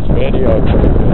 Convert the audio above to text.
this video.